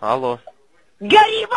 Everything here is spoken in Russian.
Алло. Гори в